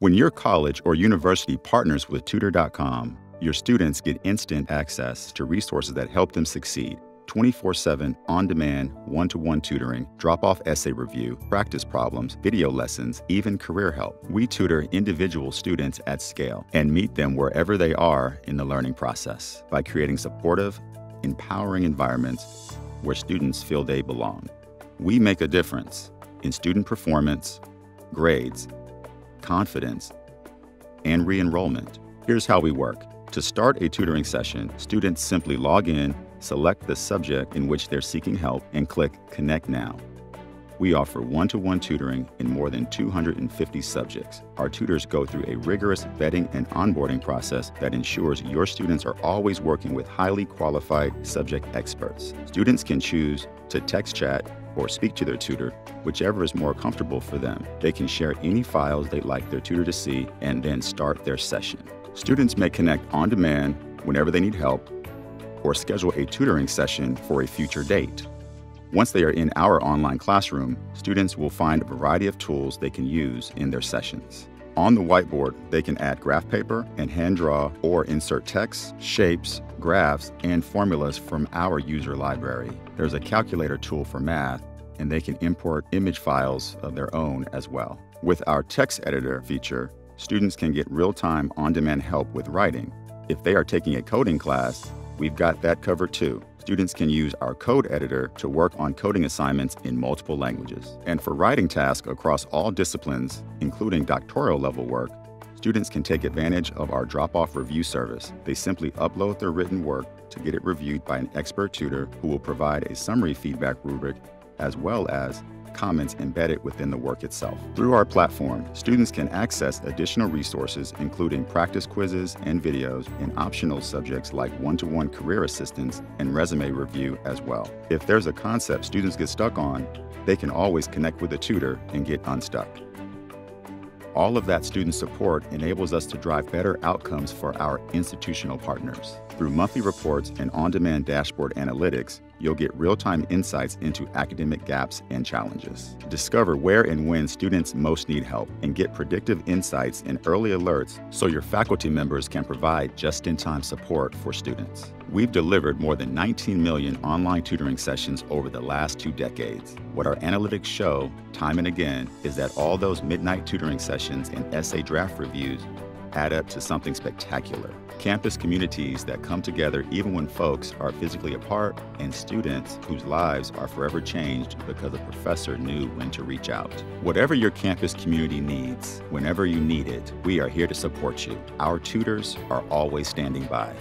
When your college or university partners with Tutor.com, your students get instant access to resources that help them succeed 24 7 on demand, one to one tutoring, drop off essay review, practice problems, video lessons, even career help. We tutor individual students at scale and meet them wherever they are in the learning process by creating supportive, empowering environments where students feel they belong. We make a difference in student performance, grades, confidence, and re enrollment. Here's how we work. To start a tutoring session, students simply log in, select the subject in which they're seeking help, and click Connect Now. We offer one to one tutoring in more than 250 subjects. Our tutors go through a rigorous vetting and onboarding process that ensures your students are always working with highly qualified subject experts. Students can choose to text chat or speak to their tutor, whichever is more comfortable for them. They can share any files they'd like their tutor to see and then start their session. Students may connect on demand whenever they need help or schedule a tutoring session for a future date. Once they are in our online classroom, students will find a variety of tools they can use in their sessions. On the whiteboard, they can add graph paper and hand draw or insert text, shapes, graphs, and formulas from our user library. There's a calculator tool for math, and they can import image files of their own as well. With our text editor feature, students can get real time on demand help with writing. If they are taking a coding class, we've got that covered too students can use our code editor to work on coding assignments in multiple languages. And for writing tasks across all disciplines, including doctoral level work, students can take advantage of our drop off review service. They simply upload their written work to get it reviewed by an expert tutor who will provide a summary feedback rubric as well as comments embedded within the work itself. Through our platform, students can access additional resources, including practice quizzes and videos, and optional subjects like one to one career assistance and resume review as well. If there's a concept students get stuck on, they can always connect with a tutor and get unstuck. All of that student support enables us to drive better outcomes for our institutional partners. Through monthly reports and on demand dashboard analytics, you'll get real time insights into academic gaps and challenges. Discover where and when students most need help and get predictive insights and early alerts so your faculty members can provide just in time support for students. We've delivered more than 19 million online tutoring sessions over the last two decades. What our analytics show, time and again, is that all those midnight tutoring sessions and essay draft reviews add up to something spectacular. Campus communities that come together even when folks are physically apart, and students whose lives are forever changed because a professor knew when to reach out. Whatever your campus community needs, whenever you need it, we are here to support you. Our tutors are always standing by.